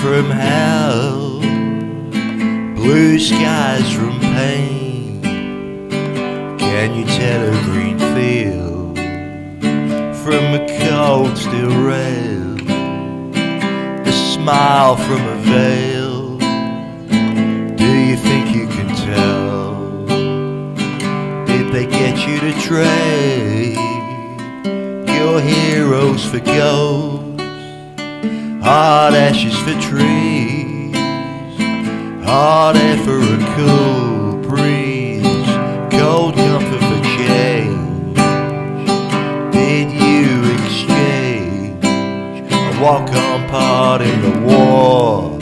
from hell, blue skies from pain. Can you tell a green field from a cold steel rail? A smile from a veil. Do you think you can tell? Did they get you to trade your heroes for gold? Hard ashes for trees, hot air for a cool breeze, cold comfort for change. Did you exchange. A walk-on part in the war